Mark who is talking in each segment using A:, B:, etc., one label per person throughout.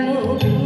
A: no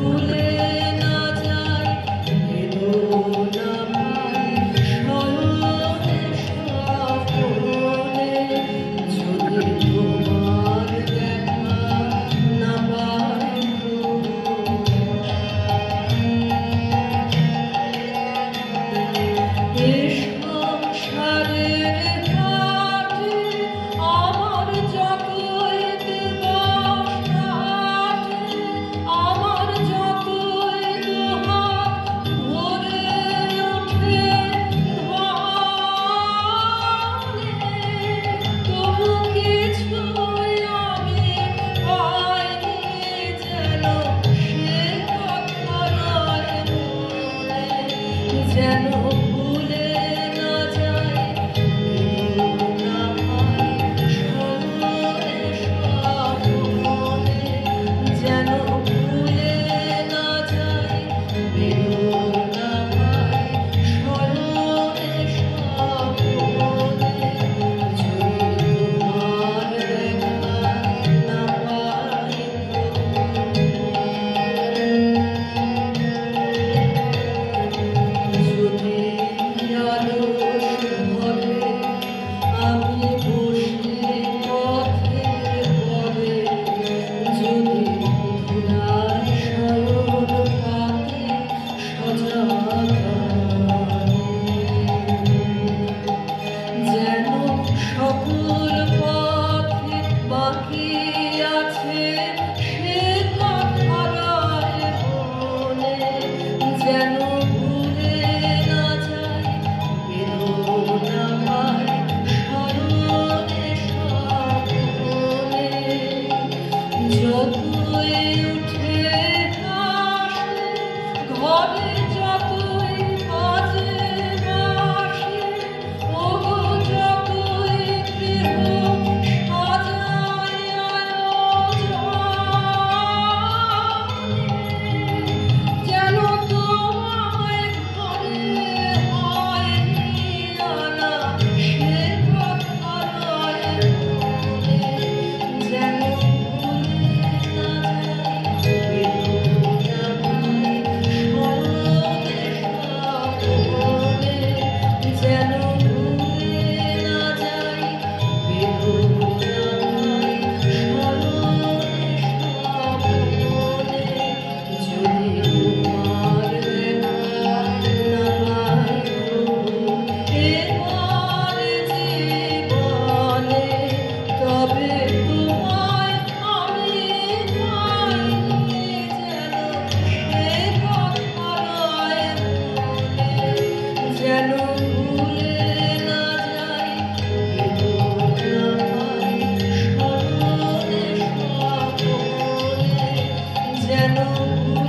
A: Thank.